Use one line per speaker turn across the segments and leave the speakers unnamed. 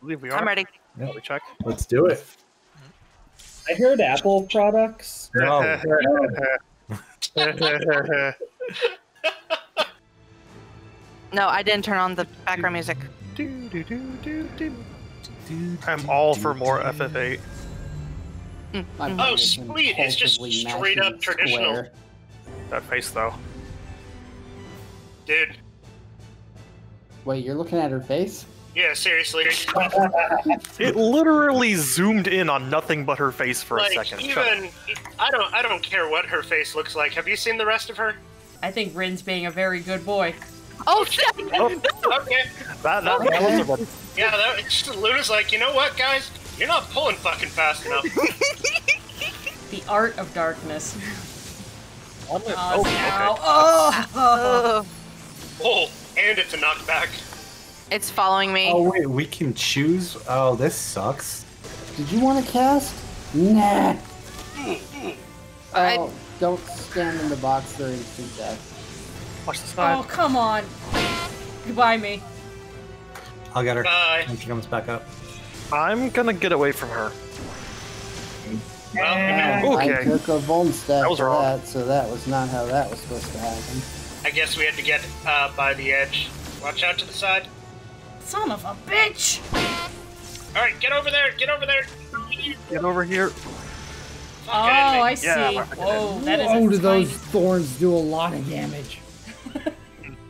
believe we are.
I'm ready.
Yeah. We check.
Let's do it.
I heard Apple products.
No. Oh.
No, I didn't turn on the background music.
Do, do, do, do, do. I'm all for more FF8.
I'm mm-hmm.
Oh,
just
sweet, it's just
impulsively
straight up
mashing
traditional.
square.
That face though.
Dude,
Wait, you're looking at her face?
Yeah, seriously.
It literally zoomed in on nothing but her face for
like
a second.
Even I don't I don't care what her face looks like. Have you seen the rest of her?
I think Rin's being a very good boy.
Oh, oh shit!
Oh,
Okay.
that, that, that was a
Yeah, that, just, Luna's like, you know what, guys? You're not pulling fucking fast enough.
The art of darkness.
Oh,
Oh,
okay.
Oh,
Oh,
oh, and it's a knockback.
It's following me.
Oh wait, we can choose. Oh, this sucks.
Did you want to cast? Nah.
I-
Oh, don't stand in the box during instant death.
Watch the
oh, come on. Goodbye, me.
I'll get her
Bye.
when she comes back up.
I'm gonna get away from her.
Well,
Okay.
I took a Von stat
That was
for
wrong.
that, so that was not how that was supposed to happen.
I guess we had to get uh, by the edge. Watch out to the side.
Son of a bitch.
All right, get over there. Get over there.
Get over here.
Oh,
Fuck, get in me.
I see.
Yeah.
Whoa, that is
Oh, do those thorns do a lot of damage?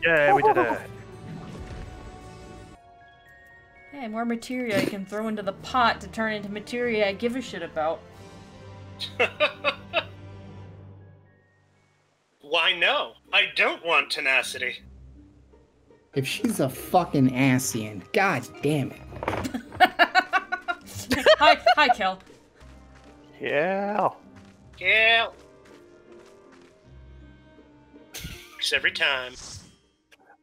Yeah, we did it.
Hey, more materia I can throw into the pot to turn into materia I give a shit about.
Why no? I don't want tenacity.
If she's a fucking Asian, god damn it.
hi, hi, Kel.
Yeah.
Yeah. Works every time.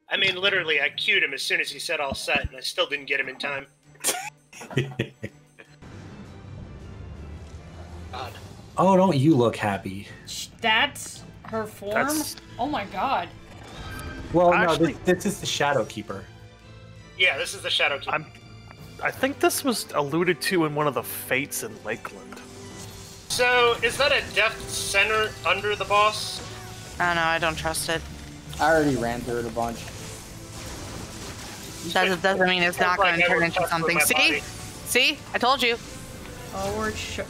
I mean, literally, I cued him as soon as he said all set, and I still didn't get him in time. God.
oh, don't you look happy?
That's her form?
That's-
Oh my god.
Well,
Actually-
no, this, this is the Shadow Keeper.
Yeah, this is the Shadow Keeper.
I'm. I think this was alluded to in one of the fates in Lakeland.
So, is that a depth center under the boss?
I don't know. I don't trust it.
I already ran through it a bunch.
That doesn't mean it's not going to turn into something. See?
body.
See? I told you.
Forward sh-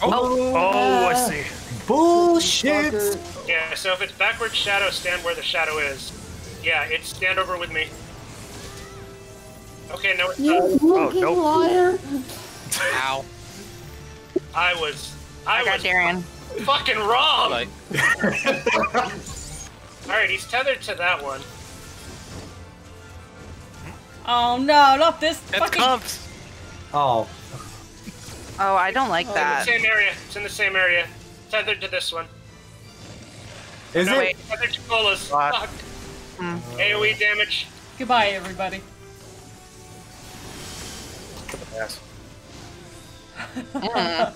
Oh, oh, oh I see.
Bullshit!
Yeah, so if it's backward shadow, stand where the shadow is. Yeah, it's stand over with me. Okay, no, it's
You
not.
fucking oh,
nope.
liar!
Ow.
I was.
I
I,
got
was
Darian.
fucking wrong!
Like,
Alright, he's tethered to that one.
Oh no, not this
it's
fucking.
Cubs.
Oh,
Oh, I don't like oh, that.
Same area. It's in the same area. Tethered to this one.
is
No,
it?
wait, tethered to Colas. Fuck.
Hmm.
AoE damage.
Goodbye, everybody.
Yes.
Mm.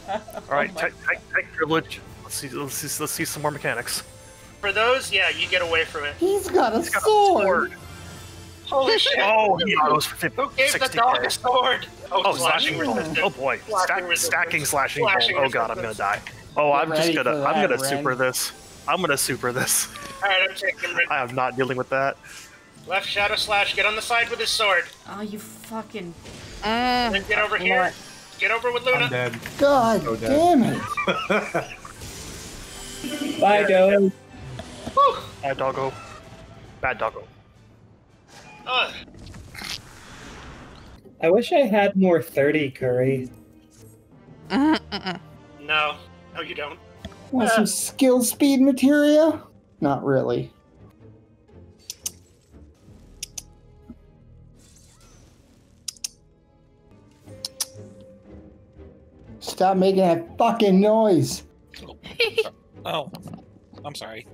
All right, take, take, take privilege. Let's see. Let's see. Let's see some more mechanics.
For those, yeah, you get away from it.
He's got a
He's got a
sword!
sword.
Holy shit!
Oh, he autos for 50,
Who gave the
60
dog a sword? Oh,
Oh,
slashing
slashing.
resistance.
Oh boy, Stack, stacking slashing.
Slashing.
Oh god, I'm gonna die. Oh, I'm just gonna. I'm gonna
Ren.
super this. I'm gonna super this.
Alright, I'm taking rid-
I am not dealing with that.
left shadow slash. Get on the side with his sword.
Oh, you fucking.
Then
Mm.
get over here.
what?
Get over with Luna.
I'm
Luna.
dead.
God
So dead.
damn it!
Bye, Joe.
Bad doggo. Bad doggo.
Ugh.
I wish I had more 30 curry.
Mm, mm,
No. No, you don't.
Want some uh. skill speed materia? Not really. Stop making that fucking noise.
Oh, I'm sorry.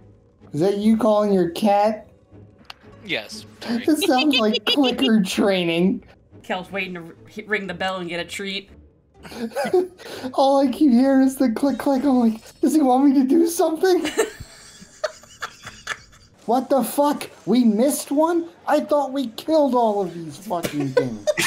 Is that you calling your cat?
Yes. Sorry.
This sounds like clicker training.
Kel's waiting to ring the bell and get a treat.
All I keep hearing is the click click. I'm like, does he want me to do something? what the fuck? We missed one? I thought we killed all of these fucking things.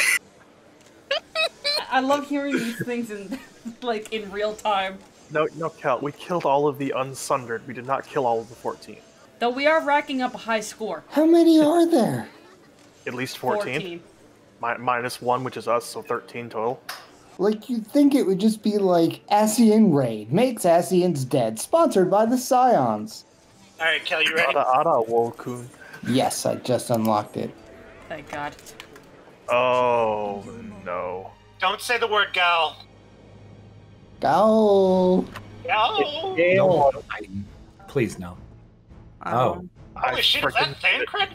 I love hearing these things in like in real time.
No, no, Cal. We killed all of the unsundered. We did not kill all of the 14.
Though we are racking up a high score.
How many are there?
At least 14. Mi- minus one, which is us, so 13 total.
Like you'd think it would just be like Ascian Raid makes Ascians dead, sponsored by the Scions.
All right, Kel, you ready?
Ada Ada Wokun.
Yes, I just unlocked it.
Thank God.
Oh no.
Don't say the word gal.
Go.
Gal.
No, I- Please no. Oh.
Um,
I
shit, is that Thancred?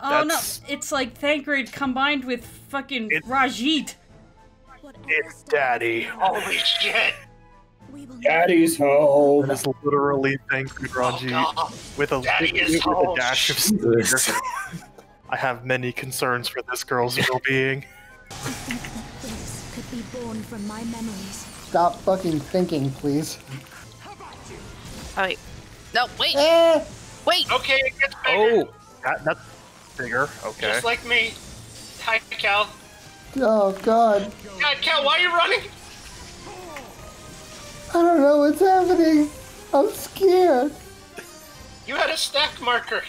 Oh
That's-
no, it's like Thancred combined with fucking
It-
Ranjit.
It's Daddy.
Holy shit.
Daddy's home.
That is literally thank
you,
Ranji
God.
with a,
Daddy
with, a dash of
Jesus.
spear. I have many concerns for this girl's well-being.
This could be born from my memories.
Stop fucking thinking, please.
oh wait. No, wait,
Eh.
wait.
Okay, it gets bigger.
Oh, that, that's bigger. Okay.
Just like me. Hi, Cal.
Oh God.
God, Cal, why are you running?
I don't know what's happening. I'm scared.
You had a stack marker.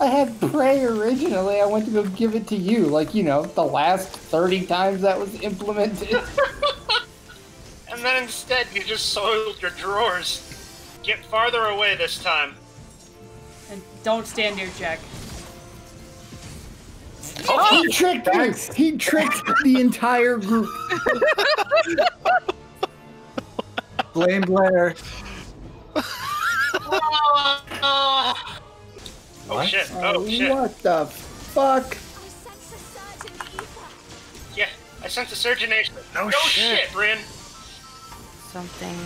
I had prey originally. I went to go give it to you, like you know, the last thirty times that was implemented.
And then instead, you just soiled your drawers. Get farther away this time.
And don't stand near Jack.
Oh, he tricked me. He tricked the entire group.
Blame Blair.
Oh
What?
shit! Uh, oh shit!
What the fuck?
Yeah, I sense a surgeonation.
No
no
shit.
shit, Bryn.
Something.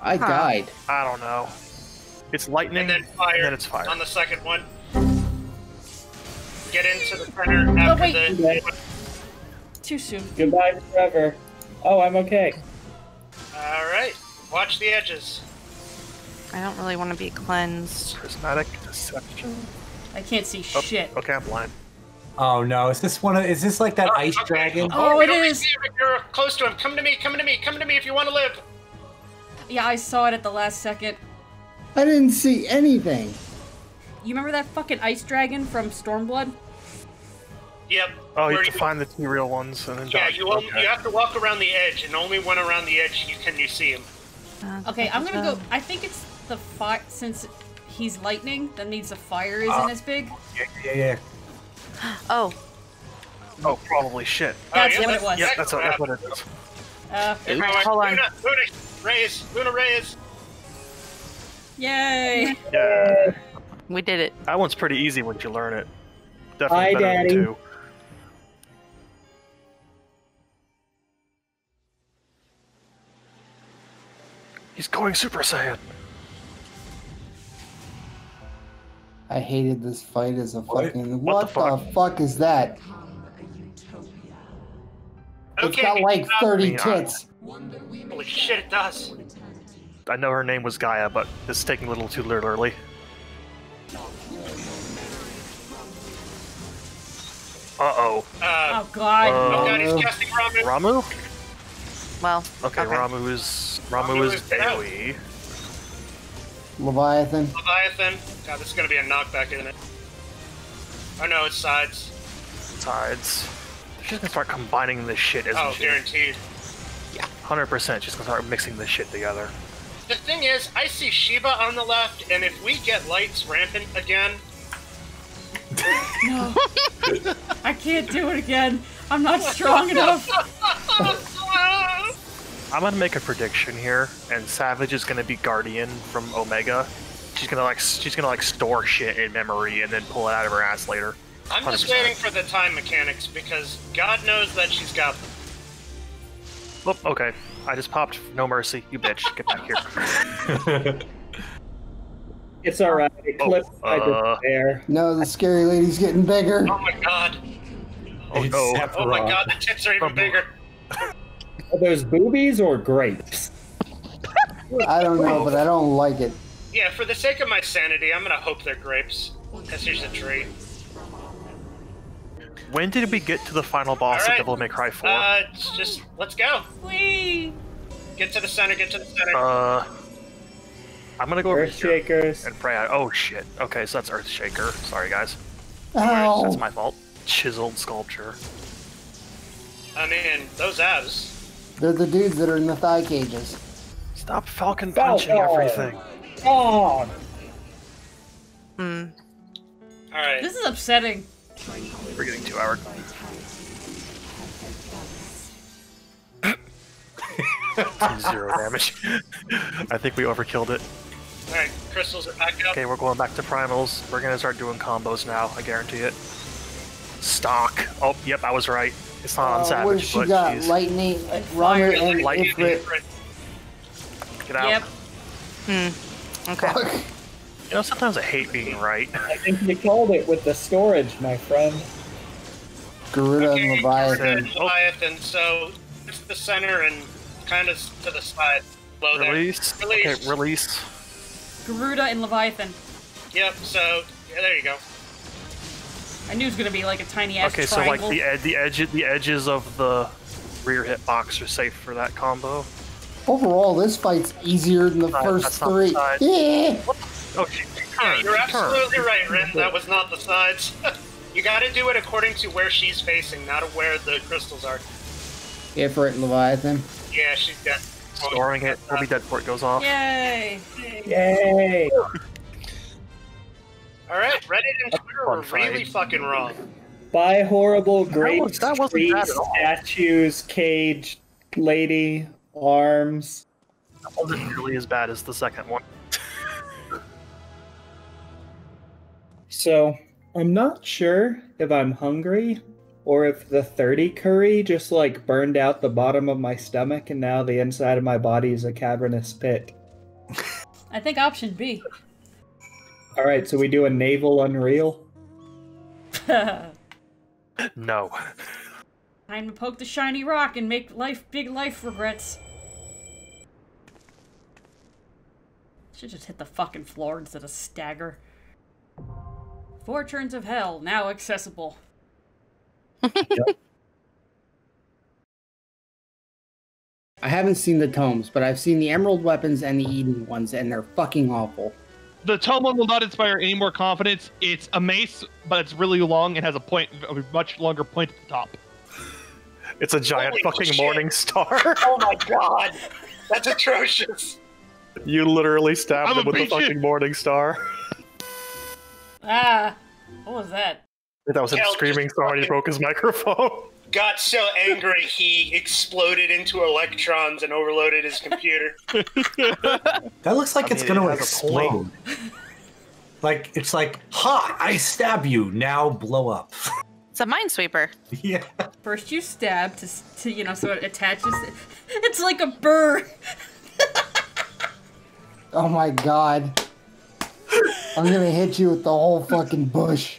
I
Huh.
died.
I don't know. It's lightning,
And then fire.
and then it's fire.
On the second one. Get into the center after oh,
wait.
the.
Too soon.
Goodbye forever. Oh, I'm okay.
All right. Watch the edges.
I don't really want to be cleansed.
Prismatic deception.
I can't see
Oh,
shit.
Okay, I'm blind.
Oh no, is this one of is this like that oh, ice
Okay.
dragon?
Oh, oh
we
it
don't
is.
see if You're close to him. Come to me. Come to me. Come to me if you want to live.
Yeah, I saw it at the last second.
I didn't see anything.
You remember that fucking ice dragon from Stormblood?
Yep.
Oh, you
Where
have to find the two real ones and then
Yeah, you only,
okay.
you have to walk around the edge, and only when around the edge you can you see him.
Uh,
Okay, I'm gonna go. I think it's the fire since he's lightning. That means the fire isn't
Ah.
as big.
Yeah, yeah, yeah.
Oh,
Oh, probably shit.
That's
oh, yeah,
what it was.
Yeah, that's, what, that's what it is.
Uh,
Oops.
hold on.
Luna, Luna, raise, Luna, raise.
yay!
Yeah.
We did it.
That one's pretty easy once you learn it. Definitely
Hi,
better
Daddy.
than two. He's going Super Saiyan.
I hated this fight as a
What?
fucking.
What
What,
the
the,
fuck?
fuck? is that? It's got like
uh,
30 tits.
Holy shit, it does.
I know her name was Gaia, but this is taking a little too literally. Uh-oh.
Uh,
Oh god.
oh
Uh,
god, he's casting Ramuh.
Ramuh?
Well,
Okay,
okay.
Ramuh is Ramuh,
Ramuh
is
is.
AoE.
Leviathan.
Leviathan. God, this is gonna be a knockback, isn't it? Oh no, it's sides.
Sides. She's gonna start combining this shit, isn't
Oh,
she?
guaranteed.
100%. She's gonna start mixing this shit together.
The thing is, I see Shiva on the left, and if we get lights rampant again,
No. I can't do it again. I'm not strong enough.
I'm gonna make a prediction here, and Savage is gonna be Guardian from Omega. She's gonna like she's gonna like store shit in memory and then pull it out of her ass later.
I'm just
100%.
waiting for the time mechanics because God knows that she's got them.
Oh, okay. I just popped no mercy. You bitch. Get back here.
It's alright. Eclipse
Oh,
I
uh,
just there.
No, the scary lady's getting bigger.
Oh my god.
Oh
It's
no.
Sephiroth.
Oh my god, the tits are even bigger.
Are those boobies or grapes?
I don't know, but I don't like it.
Yeah, for the sake of my sanity, I'm gonna hope they're grapes. Because here's a tree.
When did we get to the final boss
Alright.
of Devil May Cry 4?
Uh, it's just let's go.
Whee!
Get to the center. Get to the center.
Uh, I'm gonna go over here
Earthshakers.
and pray. out- Oh shit. Okay, so that's Earthshaker. Sorry guys.
Oh.
That's my fault. Chiseled sculpture.
I mean, those abs.
They're the dudes that are in the thigh cages.
Stop Falcon
Falcon!
punching everything.
Oh,
Hmm.
All right.
This is upsetting.
We're getting two hour. Zero damage. I think we overkilled it.
All right. Crystals are back up.
Okay, we're going back to primals. We're gonna start doing combos now. I guarantee it. Stock. Oh, yep, I was right. It's not on
Uh,
Savage,
what she
but
got?
she's
Lightning, runner, and
Lightning,
Ifrit.
get out.
Yep.
Hmm. Okay.
Fuck.
You know, sometimes I hate being right.
I think you called it with the storage, my friend.
Garuda
Okay,
and
Garuda
Leviathan.
and Leviathan. So it's the center and kind of to the side. Below there.
Release.
Release.
Okay, release.
Garuda and Leviathan.
Yep. So yeah, there you go.
I knew it was gonna be like a tiny ass
Okay, so like the ed- the edge the edges of the rear hitbox are safe for that combo.
Overall, this fight's easier than the
Side,
first
that's not
three.
side.
Yeah.
Oh, she
Yeah,
turned.
you're
she turned.
absolutely right, Ren. That was not the sides. you got to do it according to where she's facing, not where the crystals are.
Ifrit and Leviathan.
Yeah, she's got.
Storing it. We'll be dead before it goes off.
Yay!
Yay!
All right, Reddit and Twitter
fun
were really fucking wrong.
Buy horrible, great
was- that wasn't
tree
bad at all.
statues, cage, lady, arms.
That wasn't nearly as bad as the second one.
So I'm not sure if I'm hungry or if the 30 curry just like burned out the bottom of my stomach and now the inside of my body is a cavernous pit.
I think option B.
All right, so we do a naval unreal.
No.
Time to poke the shiny rock and make life big life regrets. Should just hit the fucking floor instead of stagger. Four turns of hell now accessible.
I haven't seen the tomes, but I've seen the Emerald weapons and the Eden ones, and they're fucking awful.
The tome one will not inspire any more confidence. It's a mace, but it's really long and has a point, a much longer point at the top.
It's a giant
Holy
fucking
shit.
morning star.
Oh my god, that's atrocious.
you literally stabbed
I'm
him with a
piece of-
fucking morning star.
Ah, what was that?
That was him
Kel
screaming so hard he broke his microphone.
Got so angry he exploded into electrons and overloaded his computer.
That looks like
I
it's
mean,
gonna
it has
explode. like it's like, ha! I stab you. Now blow up.
It's a minesweeper.
yeah.
First you stab to, to you know, so it attaches. It's like a bird.
Oh my god. I'm gonna hit you with the whole fucking bush.